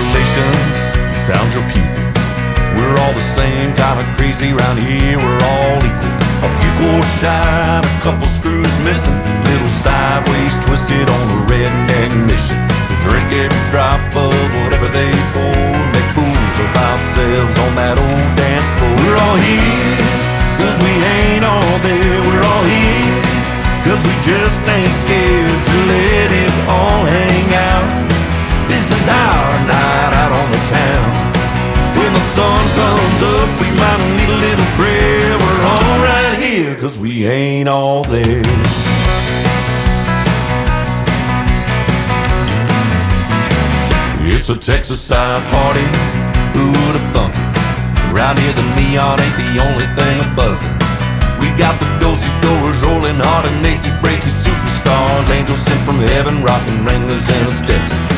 nations, you found your people. We're all the same, kinda crazy around here, we're all equal. A few quarters shy, a couple screws missing. Little sideways twisted on a redneck mission. To drink every drop of whatever they pour. Make fools of ourselves on that old dance floor. We're all here, cause we ain't all there. We're all here, cause we just ain't scared to let it all hang out. This is our comes up, we might need a little prayer. We're all right here, cause we ain't all there. It's a Texas size party, who would have thunk it? Around here, the neon ain't the only thing a buzzing. We got the ghosty doors rolling hard and naked breaky superstars. Angels sent from heaven, rocking wranglers and a Stetson.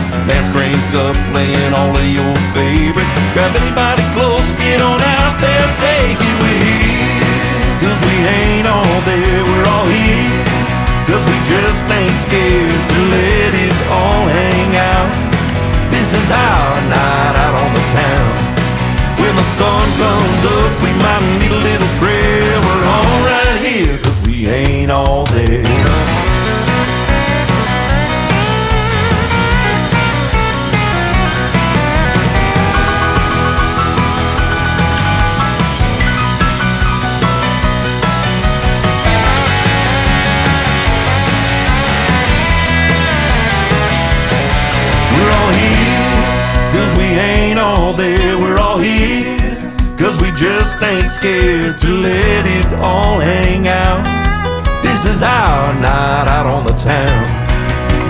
Up, playing all of your favorites. Grab anybody close, get on out there, take it with. Cause we ain't all there, we're all here. Cause we just ain't scared to let it all hang out. This is our night out on the town. When the sun comes up, we might need a little prayer. We're all right here, cause we ain't all just ain't scared to let it all hang out. This is our night out on the town.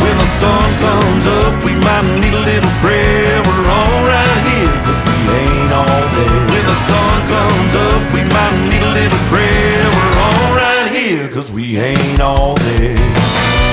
When the sun comes up, we might need a little prayer. We're all right here, cause we ain't all there. When the sun comes up, we might need a little prayer. We're all right here, cause we ain't all there.